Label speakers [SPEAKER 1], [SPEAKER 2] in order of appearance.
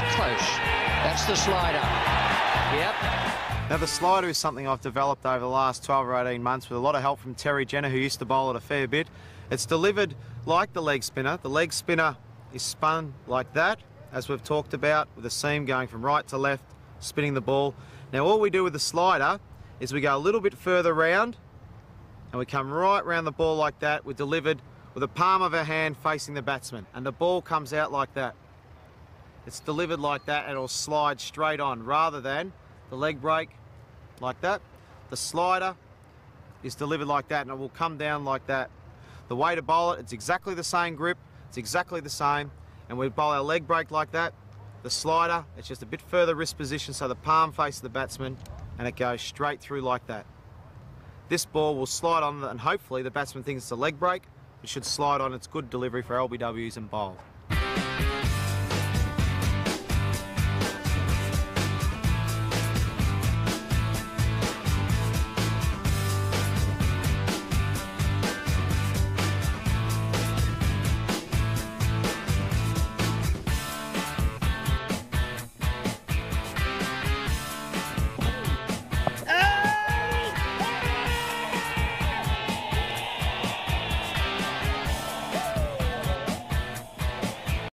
[SPEAKER 1] It's close. That's the slider. Yep.
[SPEAKER 2] Now, the slider is something I've developed over the last 12 or 18 months with a lot of help from Terry Jenner, who used to bowl it a fair bit. It's delivered like the leg spinner. The leg spinner is spun like that, as we've talked about, with the seam going from right to left, spinning the ball. Now, all we do with the slider is we go a little bit further round and we come right round the ball like that. We're delivered with the palm of our hand facing the batsman, and the ball comes out like that. It's delivered like that and it'll slide straight on rather than the leg break like that. The slider is delivered like that and it will come down like that. The way to bowl it, it's exactly the same grip, it's exactly the same, and we bowl our leg break like that. The slider, it's just a bit further wrist position so the palm faces the batsman and it goes straight through like that. This ball will slide on and hopefully the batsman thinks it's a leg break. It should slide on. It's good delivery for LBWs and bowl.